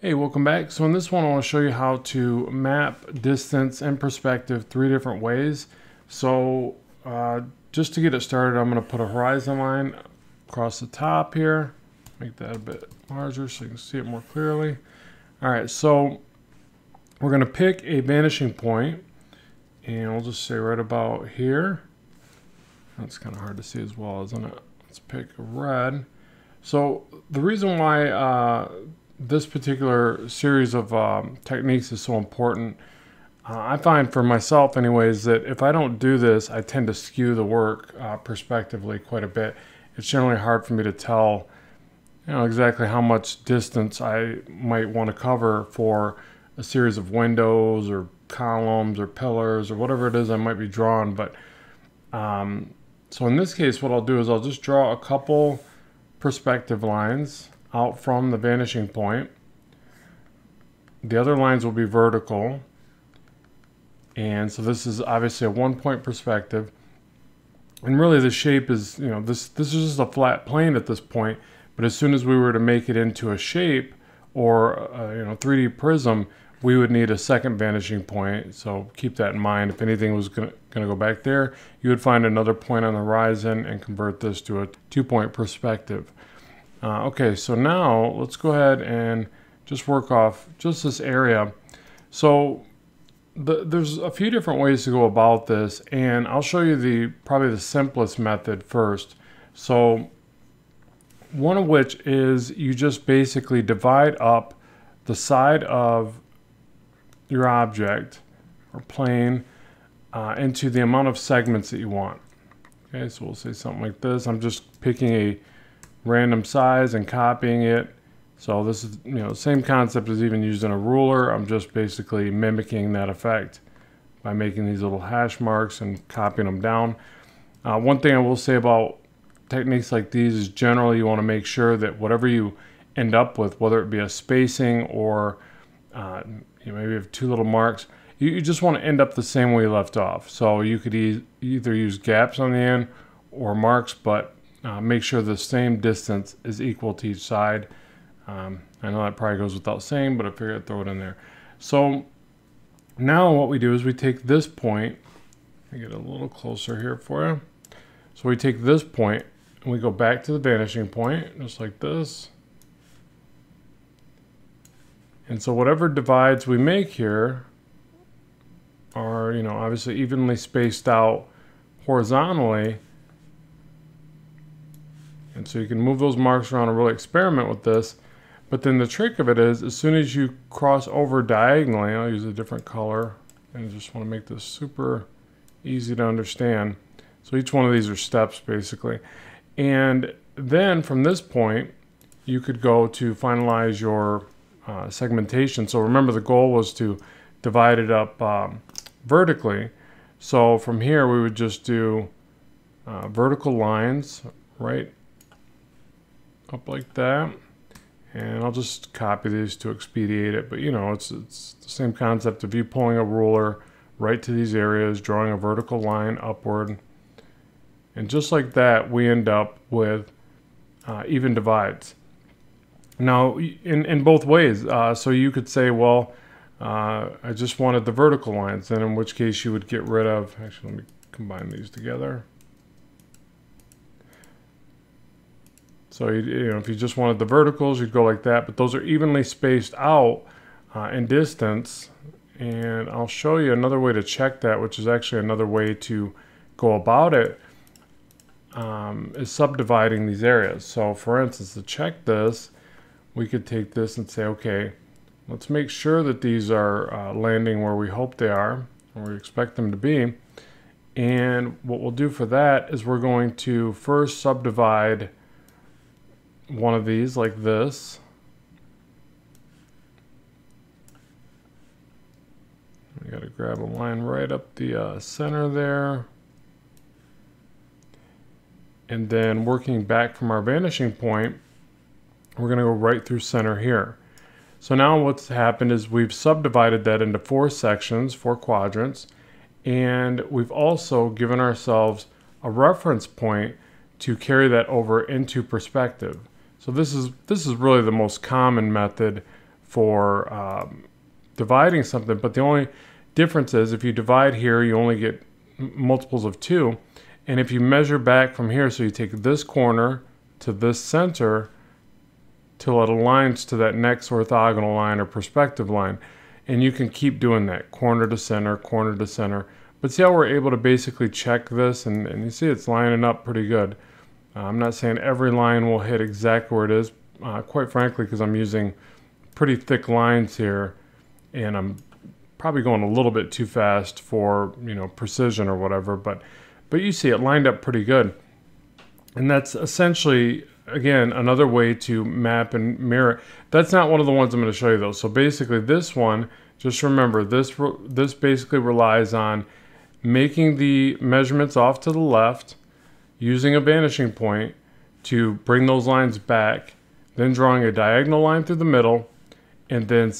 Hey, welcome back. So in this one, I want to show you how to map distance and perspective three different ways. So uh, just to get it started, I'm going to put a horizon line across the top here. Make that a bit larger so you can see it more clearly. All right, so we're going to pick a vanishing point and we'll just say right about here. That's kind of hard to see as well, isn't it? Let's pick red. So the reason why uh, this particular series of um, techniques is so important. Uh, I find for myself, anyways, that if I don't do this, I tend to skew the work uh, perspectively quite a bit. It's generally hard for me to tell, you know, exactly how much distance I might want to cover for a series of windows or columns or pillars or whatever it is I might be drawing. But um, so in this case, what I'll do is I'll just draw a couple perspective lines out from the vanishing point. The other lines will be vertical. And so this is obviously a one point perspective. And really the shape is, you know, this, this is just a flat plane at this point. But as soon as we were to make it into a shape or, a, you know, 3D prism, we would need a second vanishing point. So keep that in mind. If anything was going to go back there, you would find another point on the horizon and convert this to a two point perspective. Uh, okay, so now let's go ahead and just work off just this area. So the, there's a few different ways to go about this, and I'll show you the probably the simplest method first. So one of which is you just basically divide up the side of your object or plane uh, into the amount of segments that you want. Okay, so we'll say something like this. I'm just picking a random size and copying it. So this is, you know, same concept as even using a ruler. I'm just basically mimicking that effect by making these little hash marks and copying them down. Uh, one thing I will say about techniques like these is generally you want to make sure that whatever you end up with, whether it be a spacing or uh, you know, maybe you have two little marks, you, you, just want to end up the same way you left off. So you could e either use gaps on the end or marks, but uh, make sure the same distance is equal to each side. Um, I know that probably goes without saying, but I figured I'd throw it in there. So now what we do is we take this point, I get a little closer here for you. So we take this point and we go back to the vanishing point, just like this. And so whatever divides we make here are, you know, obviously evenly spaced out horizontally and so you can move those marks around and really experiment with this. But then the trick of it is, as soon as you cross over diagonally, I'll use a different color, and just want to make this super easy to understand. So each one of these are steps, basically. And then from this point, you could go to finalize your uh, segmentation. So remember the goal was to divide it up um, vertically. So from here, we would just do uh, vertical lines right up like that. And I'll just copy these to expedite it. But you know, it's, it's the same concept of you pulling a ruler right to these areas, drawing a vertical line upward. And just like that, we end up with uh, even divides. Now, in, in both ways, uh, so you could say, well, uh, I just wanted the vertical lines, then in which case you would get rid of, actually, let me combine these together. So you, you, know, if you just wanted the verticals, you'd go like that. But those are evenly spaced out uh, in distance. And I'll show you another way to check that, which is actually another way to go about it, um, is subdividing these areas. So for instance, to check this, we could take this and say, okay, let's make sure that these are uh, landing where we hope they are, or we expect them to be. And what we'll do for that is we're going to first subdivide one of these like this. We got to grab a line right up the uh, center there. And then working back from our vanishing point, we're going to go right through center here. So now what's happened is we've subdivided that into four sections, four quadrants, and we've also given ourselves a reference point to carry that over into perspective. So this is this is really the most common method for um, dividing something, but the only difference is if you divide here, you only get multiples of 2. And if you measure back from here, so you take this corner to this center till it aligns to that next orthogonal line or perspective line. And you can keep doing that, corner to center, corner to center. But see how we're able to basically check this, and, and you see it's lining up pretty good. Uh, I'm not saying every line will hit exactly where it is, uh, quite frankly, because I'm using pretty thick lines here, and I'm probably going a little bit too fast for you know precision or whatever. But but you see it lined up pretty good, and that's essentially again another way to map and mirror. That's not one of the ones I'm going to show you though. So basically, this one, just remember this this basically relies on making the measurements off to the left using a vanishing point to bring those lines back, then drawing a diagonal line through the middle, and then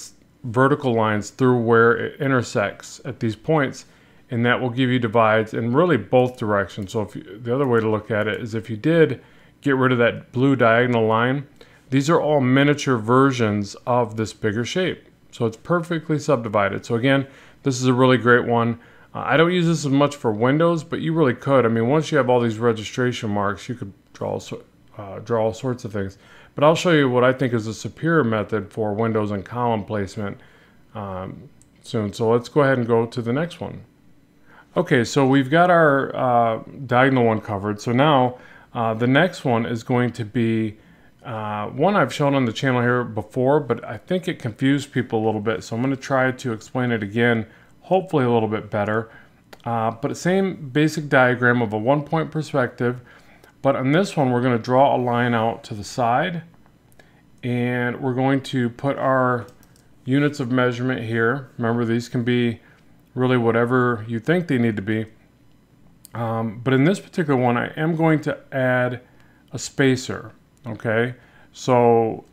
vertical lines through where it intersects at these points. And that will give you divides in really both directions. So if you, the other way to look at it is if you did get rid of that blue diagonal line, these are all miniature versions of this bigger shape. So it's perfectly subdivided. So again, this is a really great one. Uh, I don't use this as much for Windows, but you really could. I mean, once you have all these registration marks, you could draw, uh, draw all sorts of things. But I'll show you what I think is a superior method for Windows and column placement um, soon. So let's go ahead and go to the next one. Okay, so we've got our uh, diagonal one covered. So now uh, the next one is going to be uh, one I've shown on the channel here before, but I think it confused people a little bit. So I'm going to try to explain it again hopefully a little bit better. Uh, but same basic diagram of a one point perspective. But on this one, we're going to draw a line out to the side. And we're going to put our units of measurement here. Remember, these can be really whatever you think they need to be. Um, but in this particular one, I am going to add a spacer. Okay, so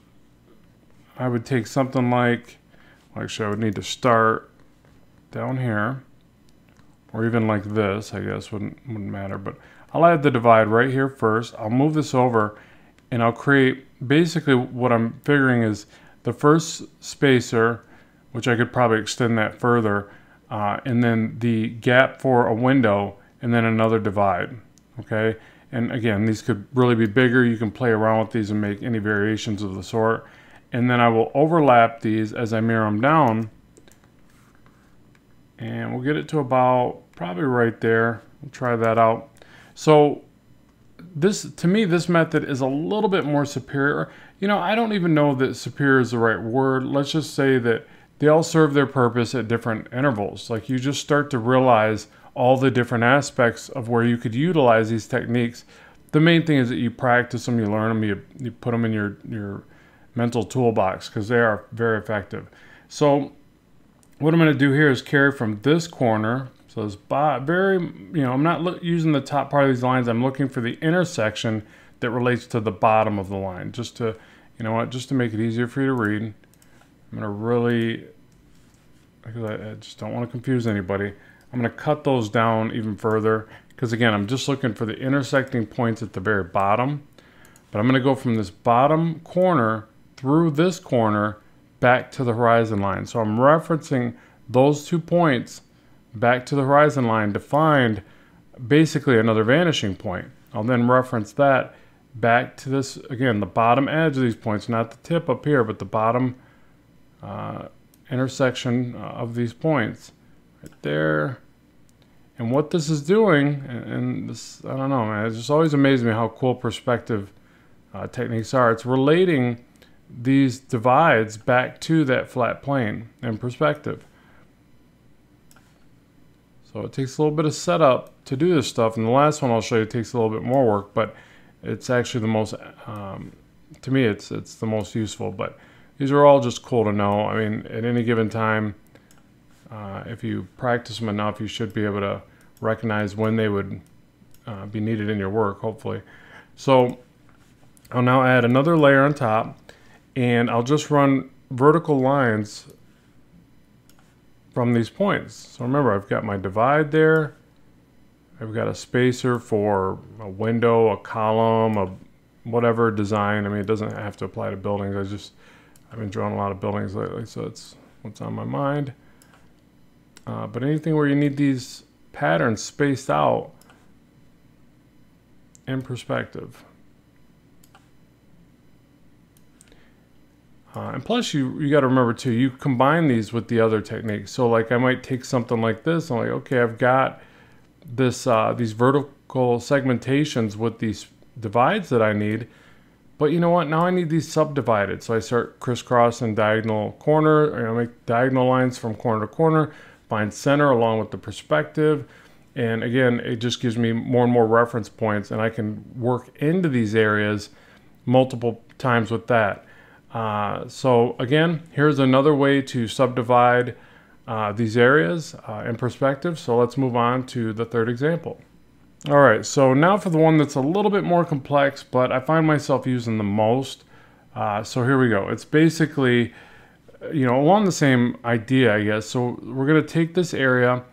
I would take something like, actually I would need to start down here, or even like this, I guess, wouldn't, wouldn't matter. But I'll add the divide right here first. I'll move this over and I'll create, basically what I'm figuring is the first spacer, which I could probably extend that further, uh, and then the gap for a window, and then another divide, okay? And again, these could really be bigger. You can play around with these and make any variations of the sort. And then I will overlap these as I mirror them down and we'll get it to about probably right there. We'll try that out. So this, to me, this method is a little bit more superior. You know, I don't even know that superior is the right word. Let's just say that they all serve their purpose at different intervals. Like you just start to realize all the different aspects of where you could utilize these techniques. The main thing is that you practice them, you learn them, you, you put them in your, your mental toolbox because they are very effective. So what I'm going to do here is carry from this corner. So it's very, you know, I'm not using the top part of these lines. I'm looking for the intersection that relates to the bottom of the line. Just to, you know what, just to make it easier for you to read. I'm going to really, because I, I just don't want to confuse anybody. I'm going to cut those down even further. Because again, I'm just looking for the intersecting points at the very bottom. But I'm going to go from this bottom corner through this corner back to the horizon line. So I'm referencing those two points back to the horizon line to find basically another vanishing point. I'll then reference that back to this, again, the bottom edge of these points, not the tip up here, but the bottom uh, intersection uh, of these points right there. And what this is doing, and this, I don't know, man, it just always amazes me how cool perspective uh, techniques are. It's relating these divides back to that flat plane in perspective. So it takes a little bit of setup to do this stuff. And the last one I'll show you takes a little bit more work, but it's actually the most, um, to me, it's, it's the most useful. But these are all just cool to know. I mean, at any given time, uh, if you practice them enough, you should be able to recognize when they would uh, be needed in your work, hopefully. So I'll now add another layer on top and I'll just run vertical lines from these points. So remember, I've got my divide there. I've got a spacer for a window, a column, a whatever design. I mean, it doesn't have to apply to buildings. I just, I've been drawing a lot of buildings lately, so it's what's on my mind. Uh, but anything where you need these patterns spaced out in perspective. Uh, and plus, you you got to remember too, you combine these with the other techniques. So like I might take something like this. I'm like, okay, I've got this uh, these vertical segmentations with these divides that I need. But you know what? Now I need these subdivided. So I start crisscrossing diagonal corner. Know, make diagonal lines from corner to corner. Find center along with the perspective. And again, it just gives me more and more reference points, and I can work into these areas multiple times with that. Uh, so again, here's another way to subdivide uh, these areas uh, in perspective. So let's move on to the third example. All right, so now for the one that's a little bit more complex, but I find myself using the most. Uh, so here we go. It's basically, you know, along the same idea, I guess. So we're going to take this area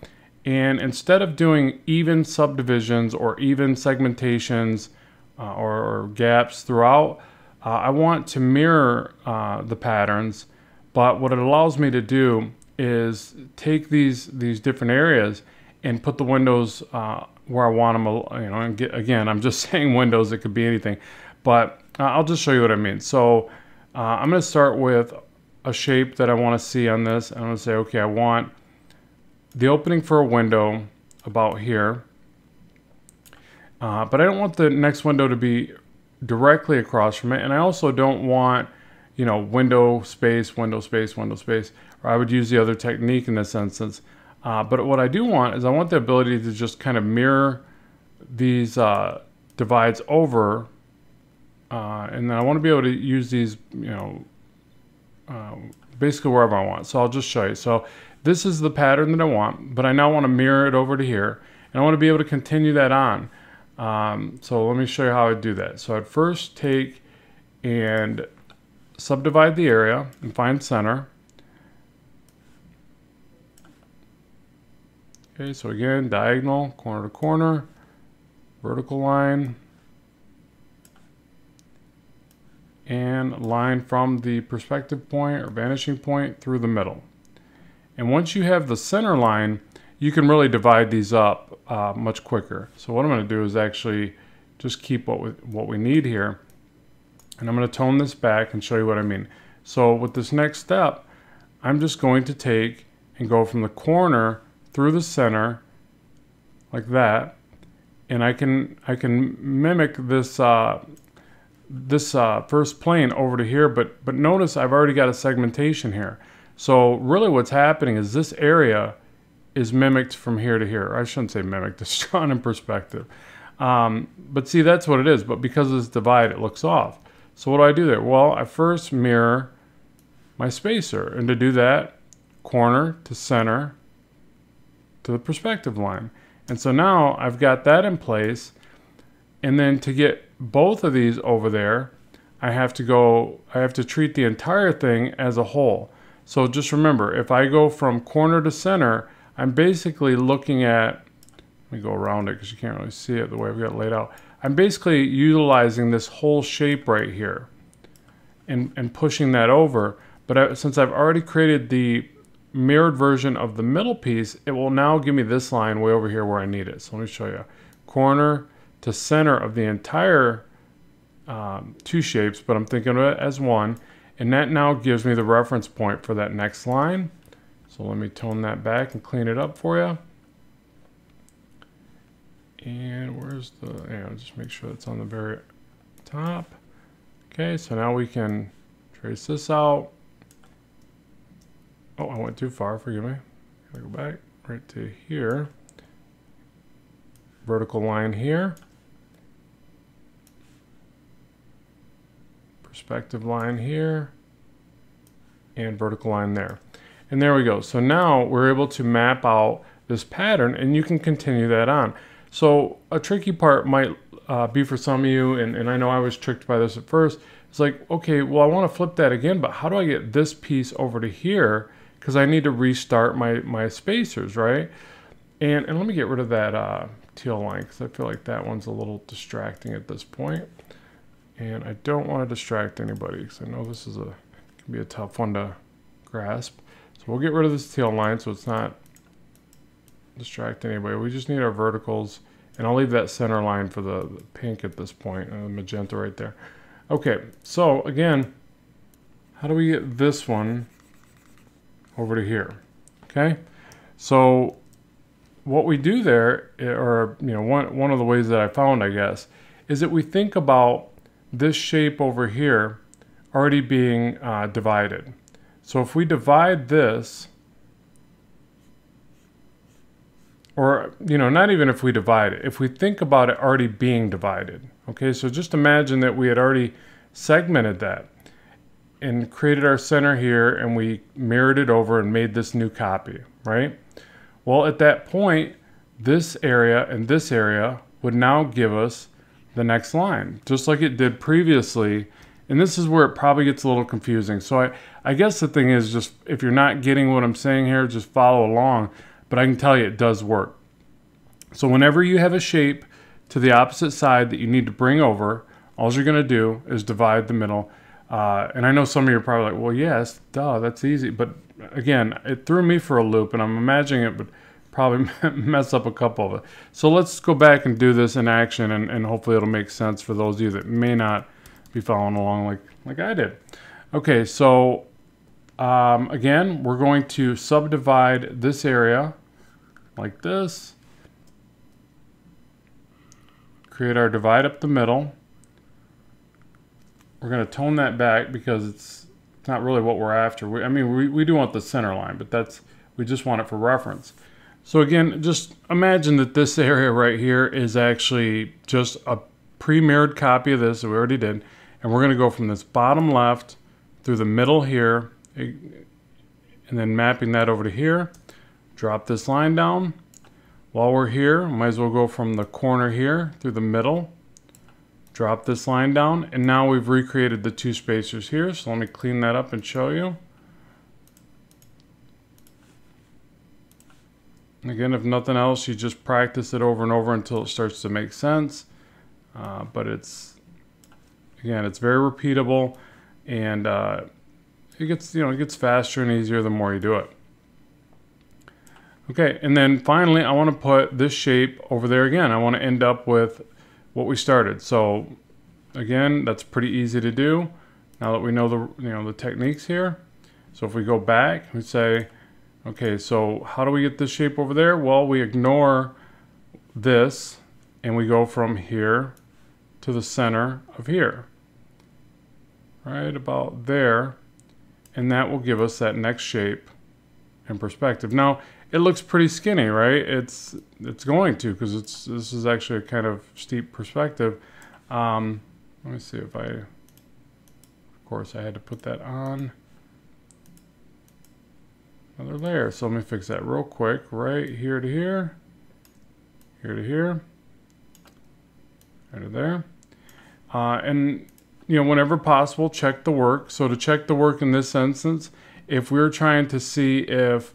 and instead of doing even subdivisions or even segmentations uh, or, or, gaps throughout, uh, I want to mirror uh, the patterns, but what it allows me to do is take these these different areas and put the windows uh, where I want them. You know, get, again, I'm just saying windows. It could be anything, but uh, I'll just show you what I mean. So uh, I'm going to start with a shape that I want to see on this. I'm going to say, okay, I want the opening for a window about here. Uh, but I don't want the next window to be directly across from it. And I also don't want, you know, window space, window space, window space, or I would use the other technique in this instance. Uh, but what I do want is I want the ability to just kind of mirror these uh, divides over. Uh, and then I want to be able to use these, you know, uh, basically wherever I want. So I'll just show you. So this is the pattern that I want, but I now want to mirror it over to here. And I want to be able to continue that on. Um, so let me show you how I do that. So I'd first take and subdivide the area and find center. Okay, so again, diagonal, corner to corner, vertical line, and line from the perspective point or vanishing point through the middle. And once you have the center line, you can really divide these up uh, much quicker. So what I'm going to do is actually just keep what we, what we need here. And I'm going to tone this back and show you what I mean. So with this next step, I'm just going to take and go from the corner through the center like that. And I can I can mimic this uh, this uh, first plane over to here, but but notice I've already got a segmentation here. So really what's happening is this area is mimicked from here to here. I shouldn't say mimicked, it's drawn in perspective. Um, but see, that's what it is. But because of this divide, it looks off. So what do I do there? Well, I first mirror my spacer. And to do that, corner to center to the perspective line. And so now I've got that in place. And then to get both of these over there, I have to go, I have to treat the entire thing as a whole. So just remember, if I go from corner to center, I'm basically looking at, let me go around it because you can't really see it the way I've got it laid out. I'm basically utilizing this whole shape right here and, and pushing that over. But I, since I've already created the mirrored version of the middle piece, it will now give me this line way over here where I need it. So let me show you. Corner to center of the entire um, two shapes, but I'm thinking of it as one. And that now gives me the reference point for that next line. So let me tone that back and clean it up for you. And where's the, yeah, just make sure it's on the very top. Okay, so now we can trace this out. Oh, I went too far, forgive me. Go back right to here. Vertical line here. Perspective line here. And vertical line there. And there we go. So now we're able to map out this pattern and you can continue that on. So a tricky part might uh, be for some of you, and, and I know I was tricked by this at first, it's like, okay, well, I want to flip that again, but how do I get this piece over to here? Because I need to restart my, my spacers, right? And, and let me get rid of that uh, teal line because I feel like that one's a little distracting at this point. And I don't want to distract anybody because I know this is a can be a tough one to grasp. So we'll get rid of this tail line so it's not distracting anybody. We just need our verticals. And I'll leave that center line for the, the pink at this point, the magenta right there. Okay, so again, how do we get this one over to here? Okay, so what we do there, eh, or you know, one one of the ways that I found, I guess, is that we think about this shape over here already being uh, divided. So if we divide this, or you know, not even if we divide it, if we think about it already being divided. Okay, so just imagine that we had already segmented that and created our center here and we mirrored it over and made this new copy, right? Well, at that point, this area and this area would now give us the next line, just like it did previously. And this is where it probably gets a little confusing. So I, I guess the thing is just, if you're not getting what I'm saying here, just follow along. But I can tell you it does work. So whenever you have a shape to the opposite side that you need to bring over, all you're gonna do is divide the middle. Uh, and I know some of you are probably like, well, yes, duh, that's easy. But again, it threw me for a loop, and I'm imagining it would probably mess up a couple of it. So let's go back and do this in action, and, and hopefully it'll make sense for those of you that may not be following along like, like I did. Okay, so um, again, we're going to subdivide this area like this. Create our divide up the middle. We're going to tone that back because it's not really what we're after. We, I mean, we, we do want the center line, but that's we just want it for reference. So again, just imagine that this area right here is actually just a pre-mirrored copy of this that we already did. And we're going to go from this bottom left through the middle here and then mapping that over to here. Drop this line down. While we're here, might as well go from the corner here through the middle. Drop this line down. And now we've recreated the two spacers here. So let me clean that up and show you. Again, if nothing else, you just practice it over and over until it starts to make sense. Uh, but it's, again, it's very repeatable and uh, it gets, you know, it gets faster and easier the more you do it. Okay, and then finally, I want to put this shape over there again. I want to end up with what we started. So again, that's pretty easy to do now that we know the, you know, the techniques here. So if we go back, we say, Okay, so how do we get this shape over there? Well, we ignore this and we go from here to the center of here. Right about there. And that will give us that next shape in perspective. Now, it looks pretty skinny, right? It's it's going to because it's this is actually a kind of steep perspective. Um, let me see if I, of course, I had to put that on another layer. So let me fix that real quick. Right here to here, here to here, there to there. Uh, and, you know, whenever possible, check the work. So to check the work in this instance, if we're trying to see if,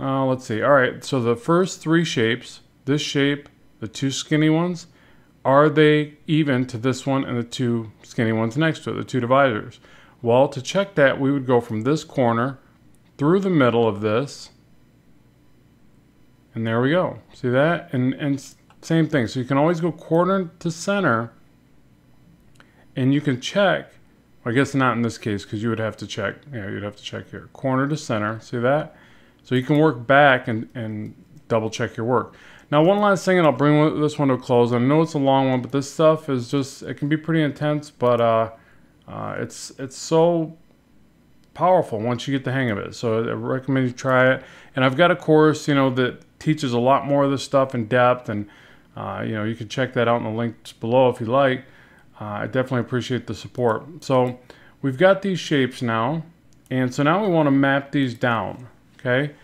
uh, let's see. All right, so the first three shapes, this shape, the two skinny ones, are they even to this one and the two skinny ones next to it, the two dividers? Well, to check that, we would go from this corner through the middle of this. And there we go. See that? And, and same thing. So you can always go corner to center and you can check. I guess not in this case because you would have to check. Yeah, you'd have to check here. Corner to center. See that? So you can work back and, and double check your work. Now, one last thing, and I'll bring this one to a close. I know it's a long one, but this stuff is just, it can be pretty intense, but uh, uh, it's, it's so powerful once you get the hang of it. So I recommend you try it. And I've got a course, you know, that teaches a lot more of this stuff in depth. And, uh, you know, you can check that out in the links below if you like. Uh, I definitely appreciate the support. So we've got these shapes now. And so now we want to map these down. Okay.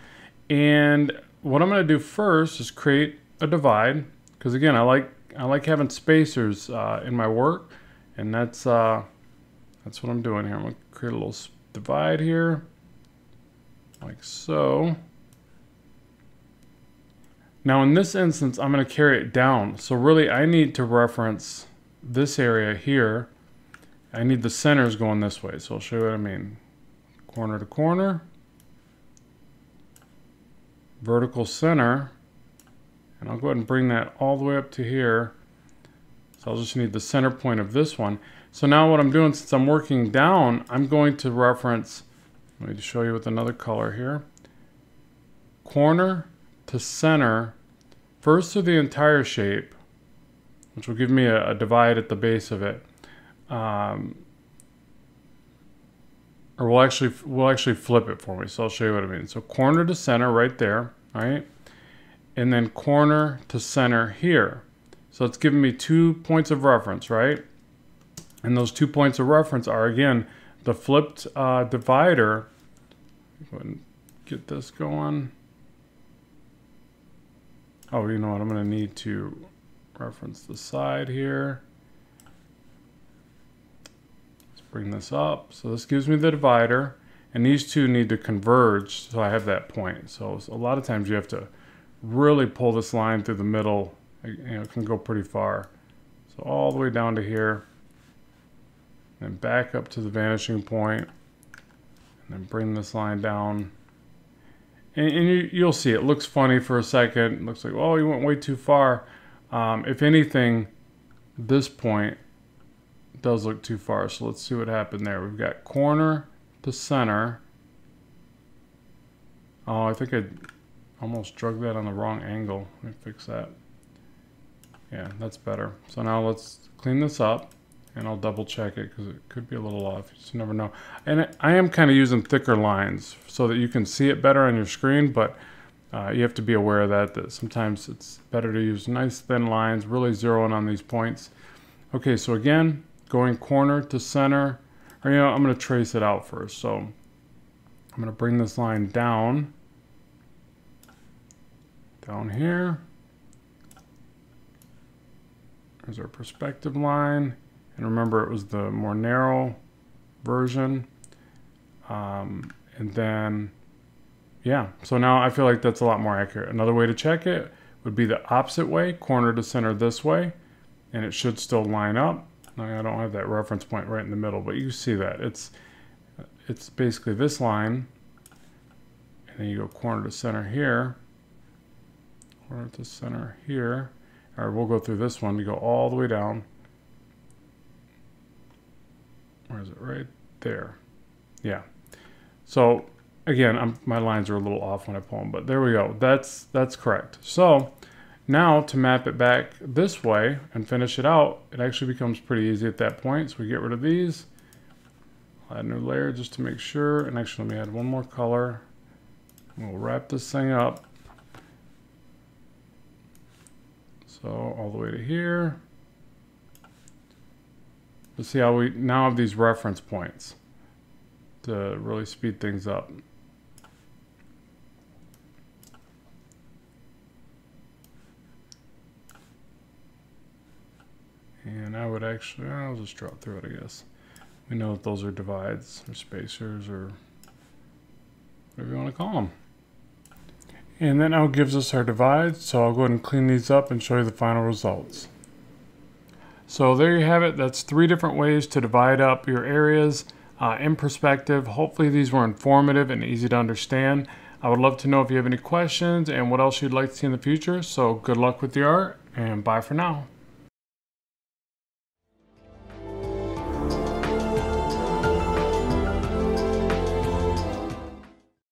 And what I'm going to do first is create a divide. Because again, I like I like having spacers uh, in my work. And that's uh, that's what I'm doing here. I'm going to create a little divide here, like so. Now in this instance, I'm going to carry it down. So really I need to reference this area here. I need the centers going this way. So I'll show you what I mean. corner to corner, vertical center, and I'll go ahead and bring that all the way up to here. So I'll just need the center point of this one. So now what I'm doing, since I'm working down, I'm going to reference, let me show you with another color here, corner to center, first to the entire shape, which will give me a, a divide at the base of it. Um, or we'll actually we'll actually flip it for me. So I'll show you what I mean. So corner to center right there, right? And then corner to center here. So it's giving me two points of reference, right? And those two points of reference are again the flipped uh, divider. Go ahead and get this going. Oh, you know what? I'm going to need to reference the side here. Let's bring this up. So this gives me the divider and these two need to converge so I have that point. So a lot of times you have to really pull this line through the middle. Uh, know, it can go pretty far. So all the way down to here and back up to the vanishing point and then bring this line down. And, and you, you'll see it looks funny for a second. It looks like, oh, you went way too far. Um, if anything, this point does look too far. So let's see what happened there. We've got corner to center. Oh, I think I almost drug that on the wrong angle. Let me fix that. Yeah, that's better. So now let's clean this up and I'll double check it because it could be a little off. You just never know. And I am kind of using thicker lines so that you can see it better on your screen, but uh, you have to be aware of that, that sometimes it's better to use nice thin lines, really zeroing on these points. Okay, so again, going corner to center. Or, you know, I'm going to trace it out first. So I'm going to bring this line down, down here. There's our perspective line. And remember, it was the more narrow version. Um, and then, yeah, so now I feel like that's a lot more accurate. Another way to check it would be the opposite way, corner to center this way, and it should still line up. I don't have that reference point right in the middle, but you see that. It's, it's basically this line, and then you go corner to center here, corner to center here. Right, we'll go through this one to go all the way down. Where is it? Right there. Yeah. So again, I'm, my lines are a little off when I pull them, but there we go. That's that's correct. So now to map it back this way and finish it out, it actually becomes pretty easy at that point. So we get rid of these. Add a new layer just to make sure. And actually let me add one more color. We'll wrap this thing up. So all the way to here. Let's see how we now have these reference points to really speed things up. And I would actually, I'll just drop through it, I guess. We know that those are divides or spacers or whatever you want to call them. And that now gives us our divides. So I'll go ahead and clean these up and show you the final results. So there you have it. That's three different ways to divide up your areas uh, in perspective. Hopefully these were informative and easy to understand. I would love to know if you have any questions and what else you'd like to see in the future. So good luck with your art and bye for now.